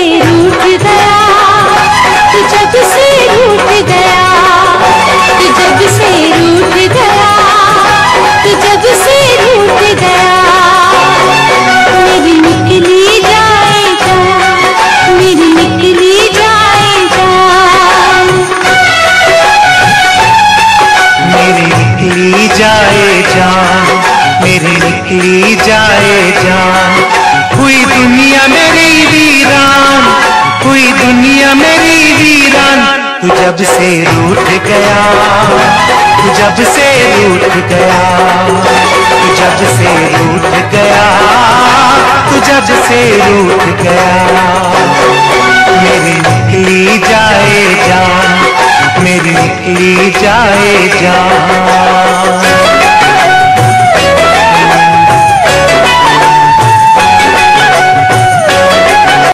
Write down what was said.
से रूठ गया जब से रूठ गया जब से रूठ गया जब से रूठ गया। मेरी निकली जाए जान मेरी निकली जाए जान मेरी निकली जाए जान मेरी निकली जाए जान तू जब से रूठ गया, तू जब से रूठ गया, तू जब से रूठ गया, तू जब से रूठ गया। मेरी निकली जाए जा मेरी निकली जाए जान।